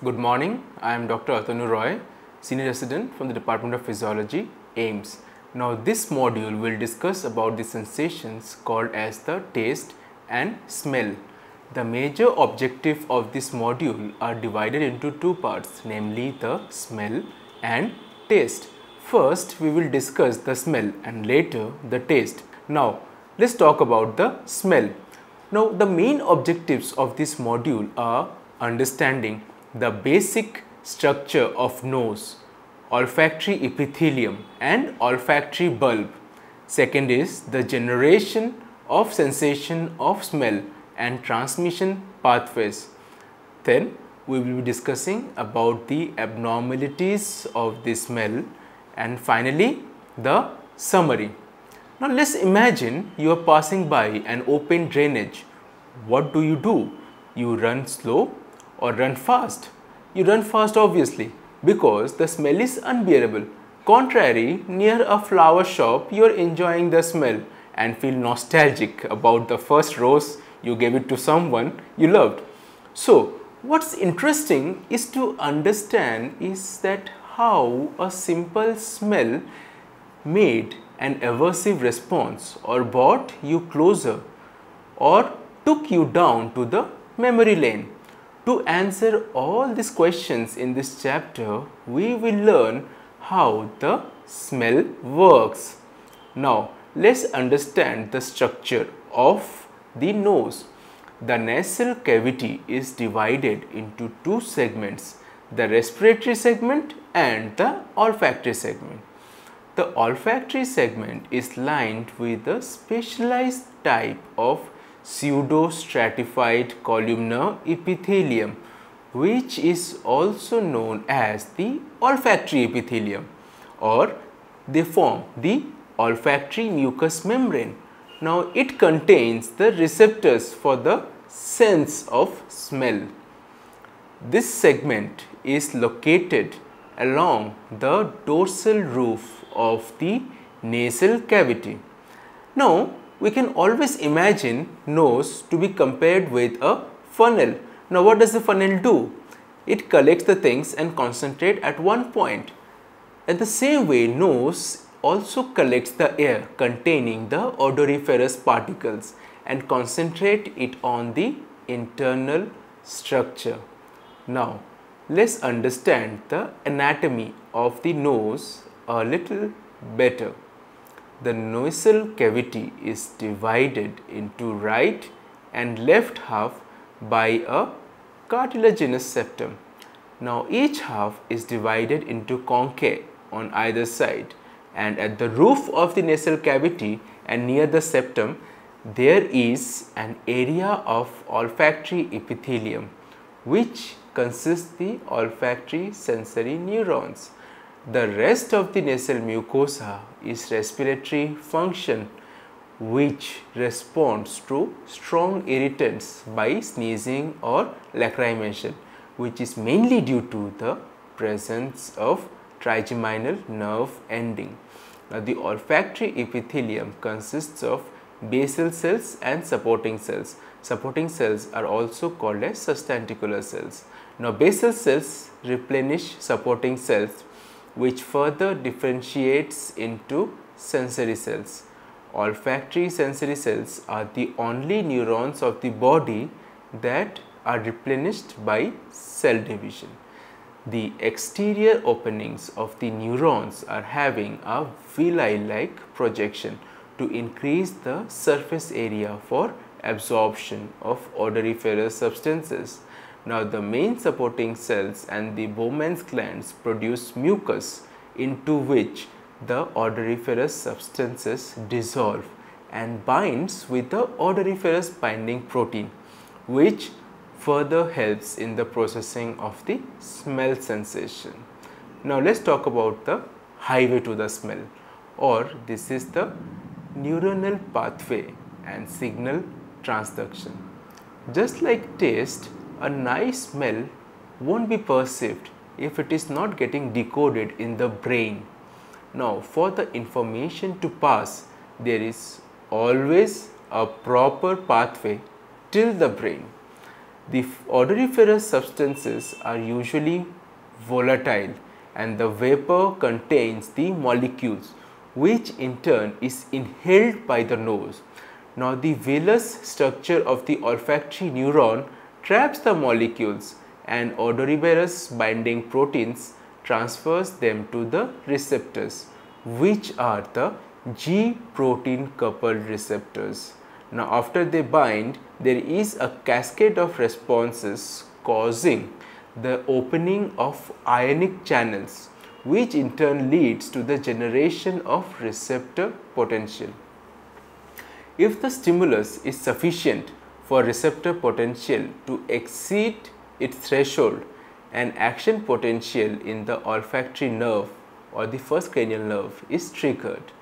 Good morning, I am Dr. Atanu Roy, Senior Resident from the Department of Physiology, AIIMS. Now this module will discuss about the sensations called as the taste and smell. The major objective of this module are divided into two parts namely the smell and taste. First we will discuss the smell and later the taste. Now let's talk about the smell. Now the main objectives of this module are understanding the basic structure of nose, olfactory epithelium and olfactory bulb. Second is the generation of sensation of smell and transmission pathways. Then we will be discussing about the abnormalities of the smell and finally the summary. Now let's imagine you are passing by an open drainage. What do you do? You run slow or run fast? You run fast obviously because the smell is unbearable. Contrary, near a flower shop, you are enjoying the smell and feel nostalgic about the first rose you gave it to someone you loved. So, what's interesting is to understand is that how a simple smell made an aversive response or brought you closer or took you down to the memory lane. To answer all these questions in this chapter, we will learn how the smell works. Now, let's understand the structure of the nose. The nasal cavity is divided into two segments, the respiratory segment and the olfactory segment. The olfactory segment is lined with a specialized type of pseudo-stratified columnar epithelium which is also known as the olfactory epithelium or they form the olfactory mucous membrane. Now it contains the receptors for the sense of smell. This segment is located along the dorsal roof of the nasal cavity. Now we can always imagine nose to be compared with a funnel. Now what does the funnel do? It collects the things and concentrate at one point. In the same way nose also collects the air containing the odoriferous particles and concentrate it on the internal structure. Now let's understand the anatomy of the nose a little better the nasal cavity is divided into right and left half by a cartilaginous septum. Now each half is divided into conchae on either side and at the roof of the nasal cavity and near the septum there is an area of olfactory epithelium which consists the olfactory sensory neurons. The rest of the nasal mucosa is respiratory function which responds to strong irritants by sneezing or lacrimation which is mainly due to the presence of trigeminal nerve ending. Now, the olfactory epithelium consists of basal cells and supporting cells. Supporting cells are also called as sustentacular cells. Now, basal cells replenish supporting cells which further differentiates into sensory cells. Olfactory sensory cells are the only neurons of the body that are replenished by cell division. The exterior openings of the neurons are having a villi-like projection to increase the surface area for absorption of odoriferous substances. Now the main supporting cells and the Bowman's glands produce mucus into which the odoriferous substances dissolve and binds with the odoriferous binding protein which further helps in the processing of the smell sensation. Now let's talk about the highway to the smell or this is the neuronal pathway and signal transduction. Just like taste, a nice smell won't be perceived if it is not getting decoded in the brain. Now, for the information to pass, there is always a proper pathway till the brain. The odoriferous substances are usually volatile and the vapor contains the molecules which in turn is inhaled by the nose. Now the villus structure of the olfactory neuron traps the molecules and odoriferous binding proteins transfers them to the receptors which are the G protein coupled receptors. Now after they bind there is a cascade of responses causing the opening of ionic channels which in turn leads to the generation of receptor potential. If the stimulus is sufficient for receptor potential to exceed its threshold an action potential in the olfactory nerve or the first cranial nerve is triggered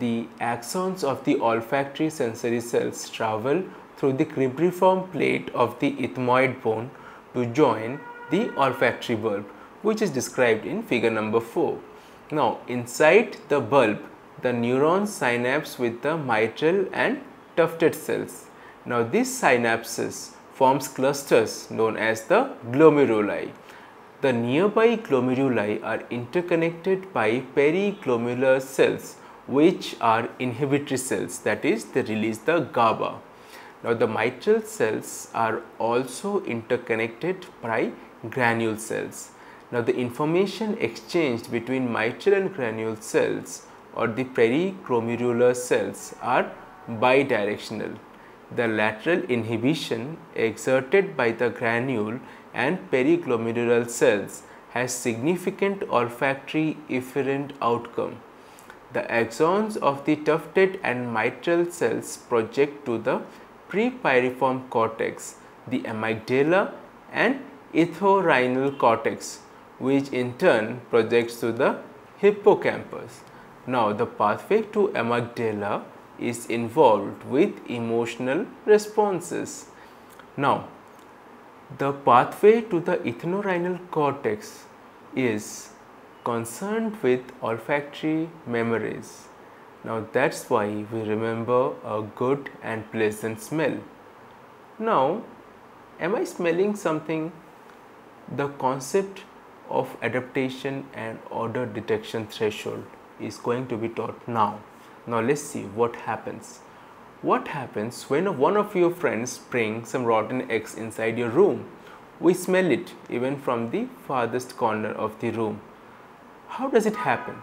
the axons of the olfactory sensory cells travel through the cribriform plate of the ethmoid bone to join the olfactory bulb which is described in figure number 4. Now inside the bulb the neurons synapse with the mitral and tufted cells. Now these synapses forms clusters known as the glomeruli. The nearby glomeruli are interconnected by periglomerular cells which are inhibitory cells that is they release the GABA. Now the mitral cells are also interconnected by granule cells. Now the information exchanged between mitral and granule cells or the periglomerular cells are bidirectional. The lateral inhibition exerted by the granule and periglomerular cells has significant olfactory efferent outcome. The axons of the tufted and mitral cells project to the prepiriform cortex, the amygdala and entorhinal cortex which in turn projects to the hippocampus. Now the pathway to amygdala is involved with emotional responses. Now the pathway to the entorhinal cortex is concerned with olfactory memories. Now that's why we remember a good and pleasant smell. Now, am I smelling something? The concept of adaptation and odor detection threshold is going to be taught now. Now let's see what happens. What happens when one of your friends brings some rotten eggs inside your room? We smell it even from the farthest corner of the room. How does it happen?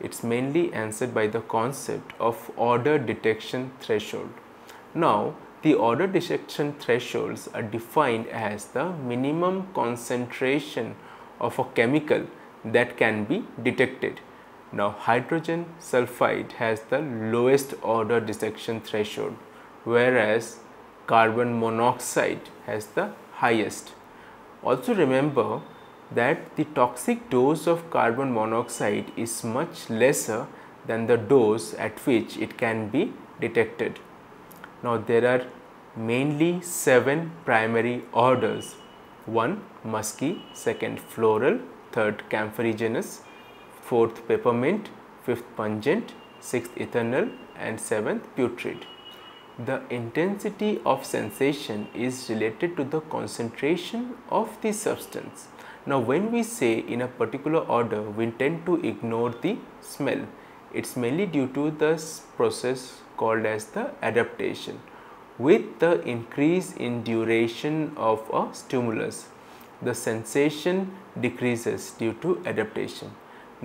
It's mainly answered by the concept of odor detection threshold. Now, the odor detection thresholds are defined as the minimum concentration of a chemical that can be detected. Now, hydrogen sulfide has the lowest odor detection threshold, whereas carbon monoxide has the highest. Also remember that the toxic dose of carbon monoxide is much lesser than the dose at which it can be detected. Now there are mainly 7 primary odors. 1 musky, second floral, third camphorigenous, fourth peppermint, fifth pungent, sixth ethanol and seventh putrid. The intensity of sensation is related to the concentration of the substance. Now when we say in a particular order we tend to ignore the smell. It's mainly due to this process called as the adaptation. With the increase in duration of a stimulus, the sensation decreases due to adaptation.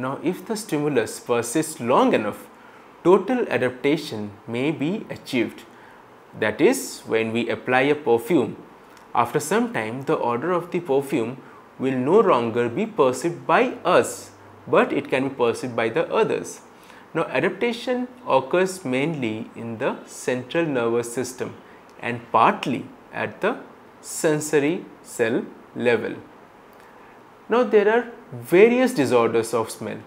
Now if the stimulus persists long enough, total adaptation may be achieved. That is when we apply a perfume. After some time the odor of the perfume will no longer be perceived by us, but it can be perceived by the others. Now, adaptation occurs mainly in the central nervous system and partly at the sensory cell level. Now, there are various disorders of smell.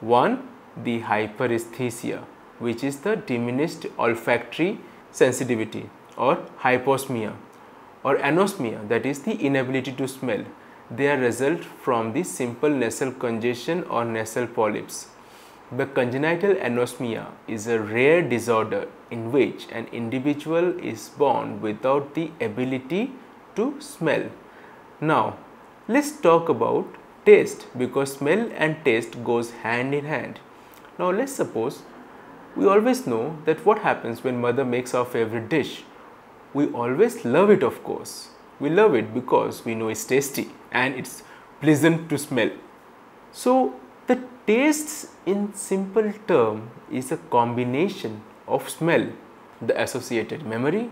One, the hyperesthesia, which is the diminished olfactory sensitivity or hyposmia or anosmia that is the inability to smell they are result from the simple nasal congestion or nasal polyps. The congenital anosmia is a rare disorder in which an individual is born without the ability to smell. Now, let's talk about taste because smell and taste goes hand in hand. Now, let's suppose we always know that what happens when mother makes our favorite dish. We always love it of course. We love it because we know it's tasty and it's pleasant to smell. So, the taste in simple term is a combination of smell, the associated memory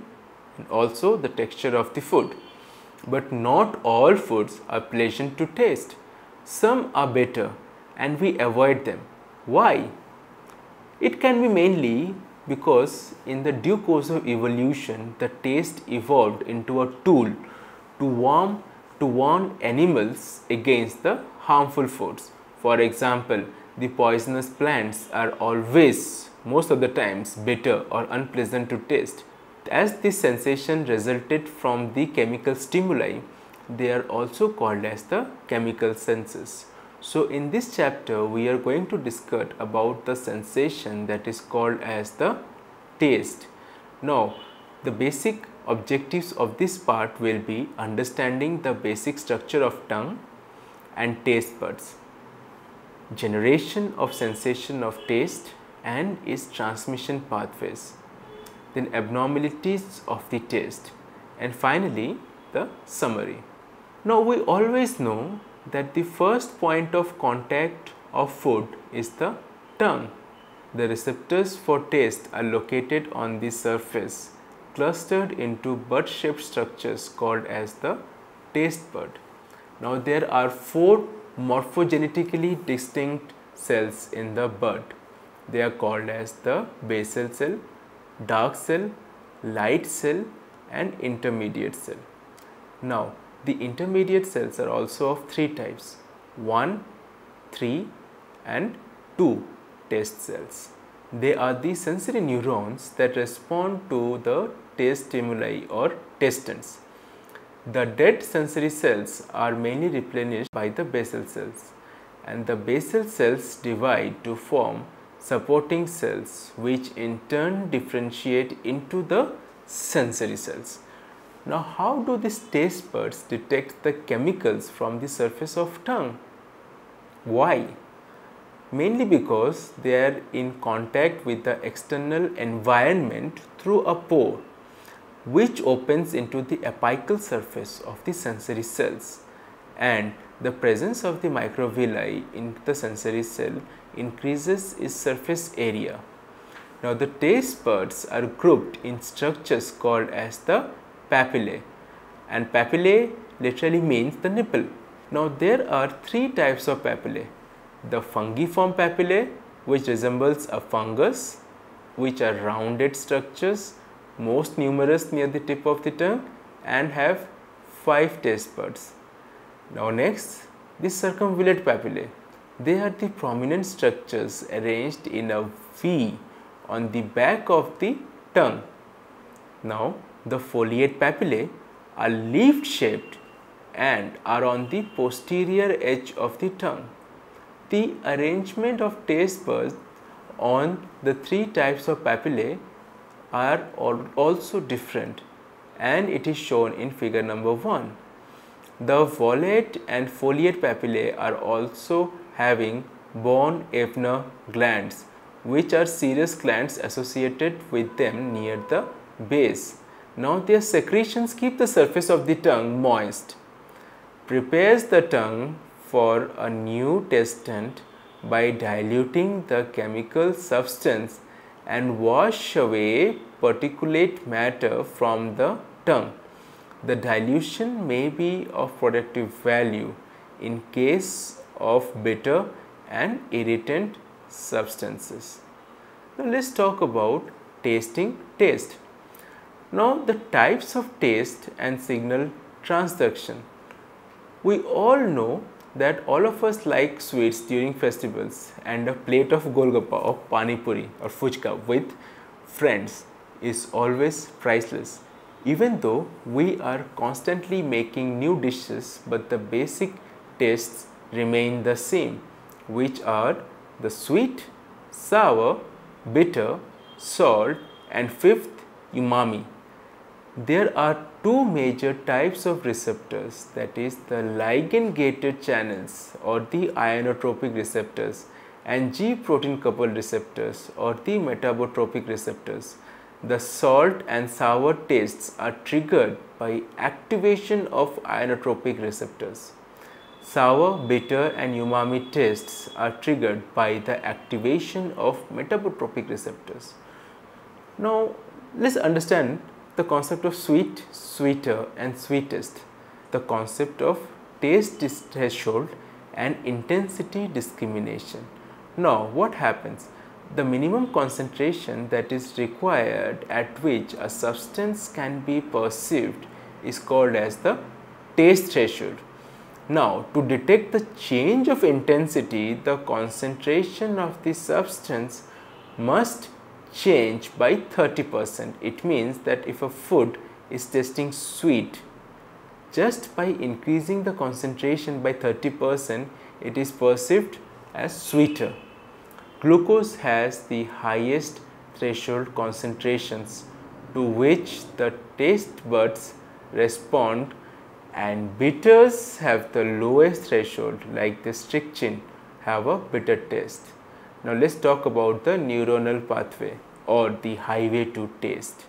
and also the texture of the food. But not all foods are pleasant to taste. Some are better and we avoid them. Why? It can be mainly because in the due course of evolution, the taste evolved into a tool to warn, to warn animals against the harmful foods. For example, the poisonous plants are always, most of the times, bitter or unpleasant to taste. As this sensation resulted from the chemical stimuli, they are also called as the chemical senses. So in this chapter we are going to discuss about the sensation that is called as the taste. Now the basic objectives of this part will be understanding the basic structure of tongue and taste buds, generation of sensation of taste and its transmission pathways, then abnormalities of the taste and finally the summary. Now we always know that the first point of contact of food is the tongue. The receptors for taste are located on the surface clustered into bud shaped structures called as the taste bud. Now there are four morphogenetically distinct cells in the bud. They are called as the basal cell, dark cell, light cell and intermediate cell. Now the intermediate cells are also of three types 1, 3 and 2 taste cells. They are the sensory neurons that respond to the taste stimuli or tastants. The dead sensory cells are mainly replenished by the basal cells and the basal cells divide to form supporting cells which in turn differentiate into the sensory cells. Now, how do these taste buds detect the chemicals from the surface of tongue? Why? Mainly because they are in contact with the external environment through a pore which opens into the apical surface of the sensory cells and the presence of the microvilli in the sensory cell increases its surface area. Now, the taste buds are grouped in structures called as the papillae and papillae literally means the nipple. Now there are three types of papillae. The fungiform papillae which resembles a fungus which are rounded structures most numerous near the tip of the tongue and have 5 taste buds. Now next the circumvallate papillae. They are the prominent structures arranged in a V on the back of the tongue. Now the foliate papillae are leaf shaped and are on the posterior edge of the tongue. The arrangement of taste buds on the three types of papillae are also different and it is shown in figure number 1. The vallate and foliate papillae are also having von Ebner glands which are serous glands associated with them near the base. Now their secretions keep the surface of the tongue moist, prepares the tongue for a new tastant by diluting the chemical substance and wash away particulate matter from the tongue. The dilution may be of productive value in case of bitter and irritant substances. Now let's talk about tasting taste. Now the types of taste and signal transduction. We all know that all of us like sweets during festivals and a plate of golgappa or pani puri or fuchka with friends is always priceless. Even though we are constantly making new dishes but the basic tastes remain the same which are the sweet, sour, bitter, salt and fifth umami there are two major types of receptors that is the ligand gated channels or the ionotropic receptors and G protein coupled receptors or the metabotropic receptors. The salt and sour tastes are triggered by activation of ionotropic receptors. Sour, bitter and umami tastes are triggered by the activation of metabotropic receptors. Now, let us understand the concept of sweet, sweeter and sweetest, the concept of taste threshold and intensity discrimination. Now, what happens? The minimum concentration that is required at which a substance can be perceived is called as the taste threshold. Now, to detect the change of intensity, the concentration of the substance must change by 30 percent. It means that if a food is tasting sweet, just by increasing the concentration by 30 percent, it is perceived as sweeter. Glucose has the highest threshold concentrations to which the taste buds respond and bitters have the lowest threshold like the strychnine have a bitter taste. Now let's talk about the neuronal pathway or the highway to taste.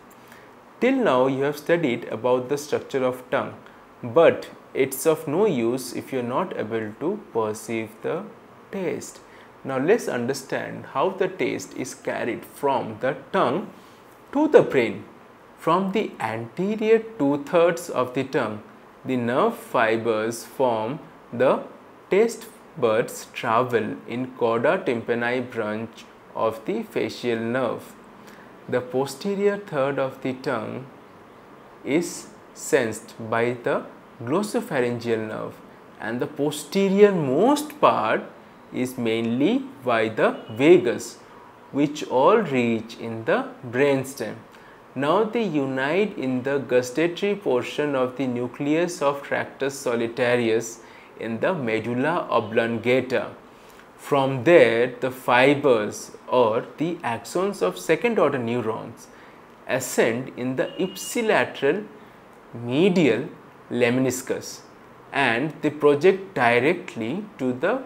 Till now you have studied about the structure of tongue but it's of no use if you're not able to perceive the taste. Now let's understand how the taste is carried from the tongue to the brain. From the anterior two thirds of the tongue, the nerve fibers form the taste buds travel in chorda tympani branch of the facial nerve. The posterior third of the tongue is sensed by the glossopharyngeal nerve and the posterior most part is mainly by the vagus which all reach in the brainstem. Now they unite in the gustatory portion of the nucleus of Tractus solitarius in the medulla oblongata. From there, the fibers or the axons of second order neurons ascend in the ipsilateral medial lemniscus and they project directly to the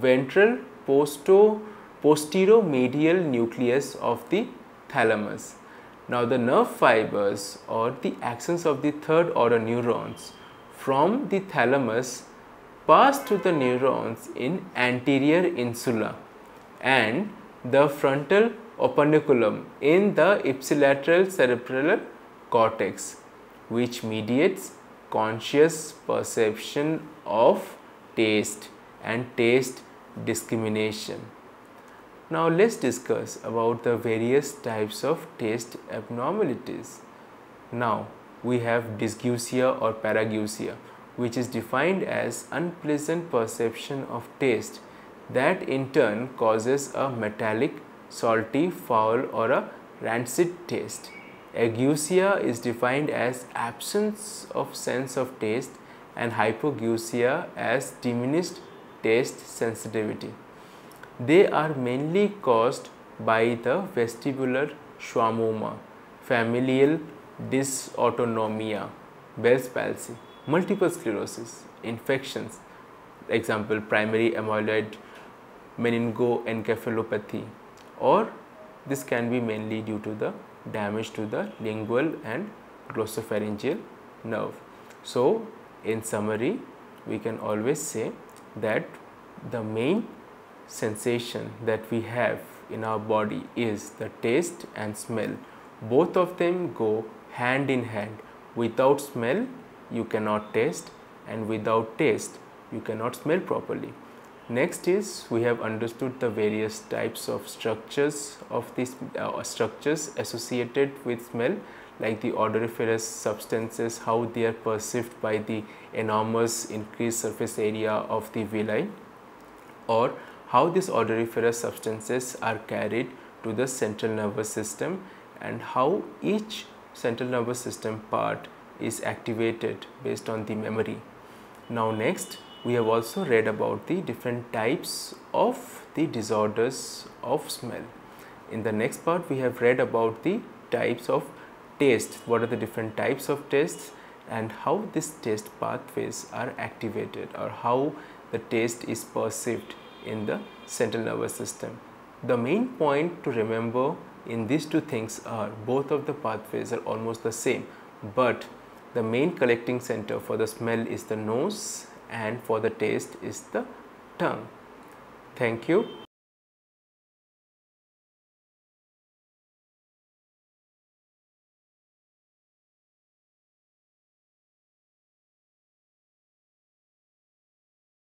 ventral posto posteromedial nucleus of the thalamus. Now, the nerve fibers or the axons of the third order neurons from the thalamus pass to the neurons in anterior insula and the frontal operculum in the ipsilateral cerebral cortex which mediates conscious perception of taste and taste discrimination. Now let's discuss about the various types of taste abnormalities. Now we have dysgeusia or parageusia which is defined as unpleasant perception of taste that in turn causes a metallic, salty, foul or a rancid taste. Ageusia is defined as absence of sense of taste and hypogeusia as diminished taste sensitivity. They are mainly caused by the vestibular schwannoma, familial dysautonomia, Bell's palsy multiple sclerosis, infections, example primary amyloid meningoencephalopathy or this can be mainly due to the damage to the lingual and glossopharyngeal nerve. So, in summary we can always say that the main sensation that we have in our body is the taste and smell. Both of them go hand in hand. Without smell you cannot taste and without taste you cannot smell properly. Next is we have understood the various types of structures of these uh, structures associated with smell like the odoriferous substances, how they are perceived by the enormous increased surface area of the villi or how these odoriferous substances are carried to the central nervous system and how each central nervous system part is activated based on the memory. Now next we have also read about the different types of the disorders of smell. In the next part we have read about the types of taste, what are the different types of tastes and how these taste pathways are activated or how the taste is perceived in the central nervous system. The main point to remember in these two things are both of the pathways are almost the same but the main collecting center for the smell is the nose and for the taste is the tongue. Thank you.